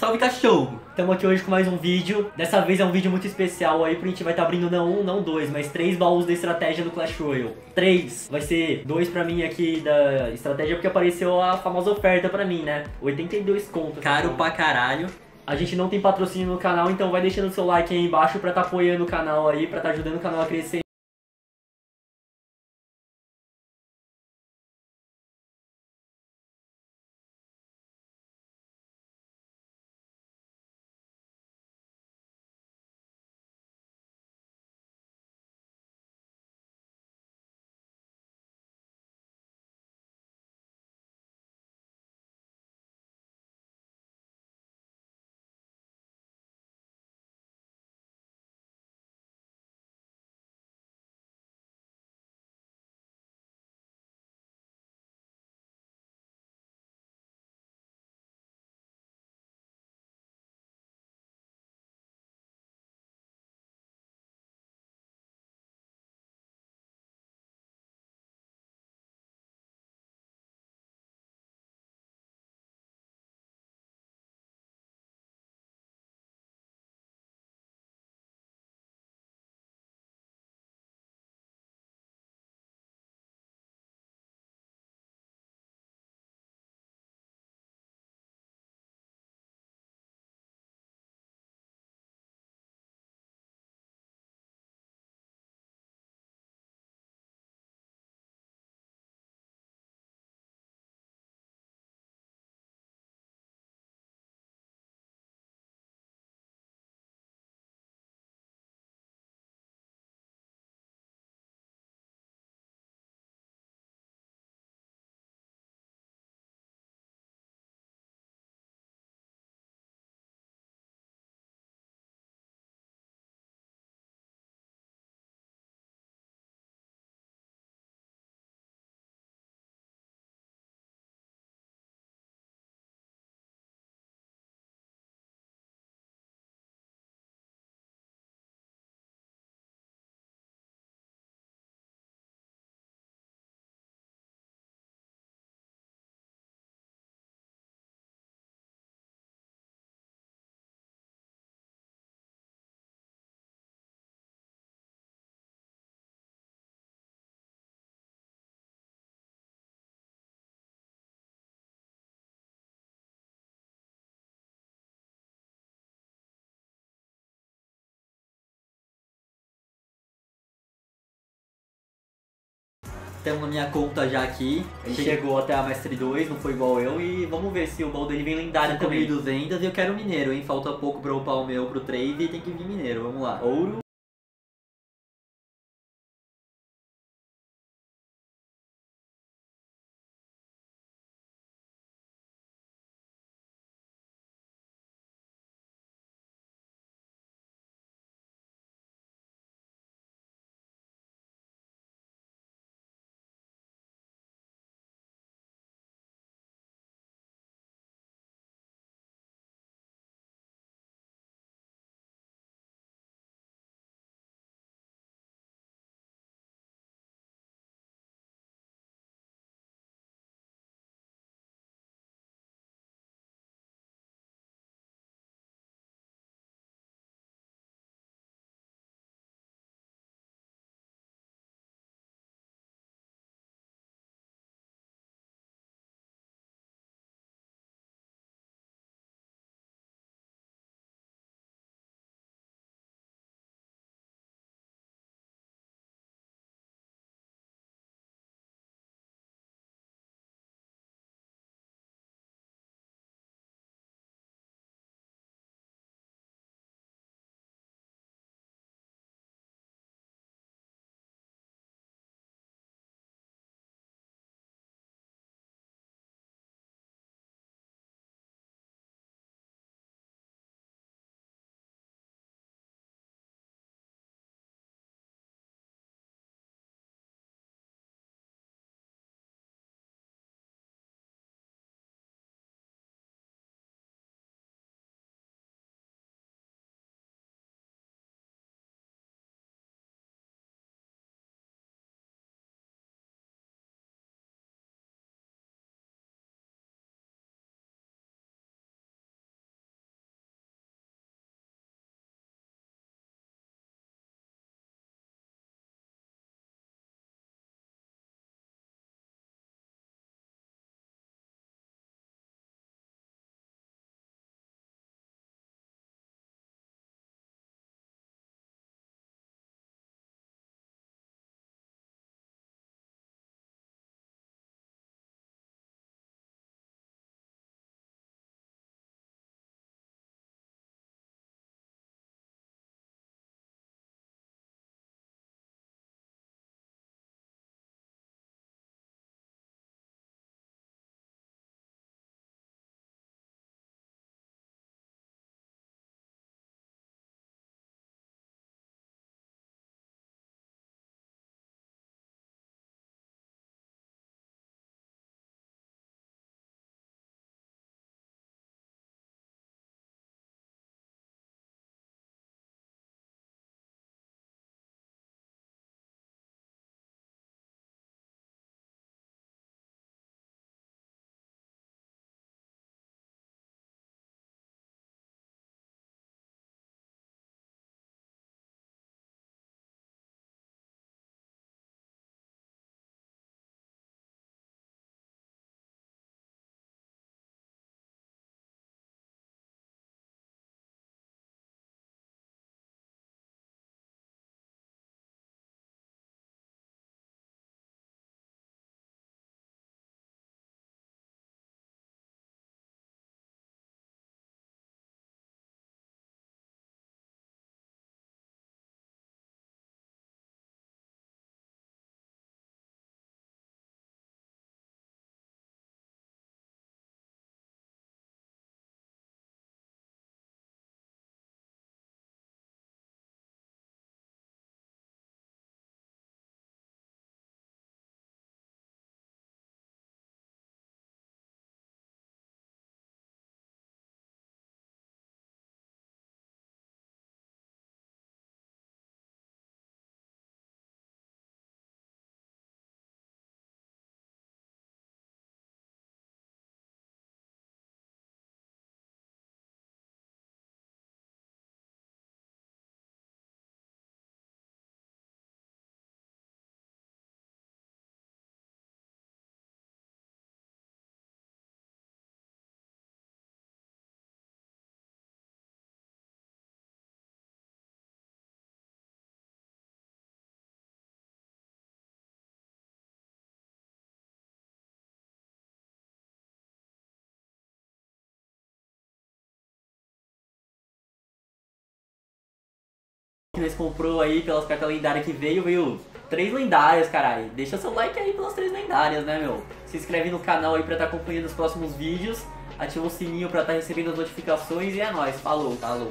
Salve cachorro! Estamos aqui hoje com mais um vídeo. Dessa vez é um vídeo muito especial aí, porque a gente vai estar abrindo não um, não dois, mas três baús da estratégia do Clash Royale. Três. Vai ser dois pra mim aqui da estratégia, porque apareceu a famosa oferta pra mim, né? 82 contos. Caro pra caralho. A gente não tem patrocínio no canal, então vai deixando seu like aí embaixo pra estar apoiando o canal aí, pra estar ajudando o canal a crescer. Temos na minha conta já aqui. Ele chegou até a Mestre 2, não foi igual eu, e vamos ver se o baú dele vem lendário também. 5.200 e eu quero mineiro, hein? Falta pouco pra upar o meu pro trade e tem que vir mineiro. Vamos lá. Ouro. Nós comprou aí pelas cartas lendárias que veio, veio três lendárias, caralho. Deixa seu like aí pelas três lendárias, né, meu? Se inscreve no canal aí pra estar tá acompanhando os próximos vídeos. Ativa o sininho pra estar tá recebendo as notificações e é nóis. Falou, falou.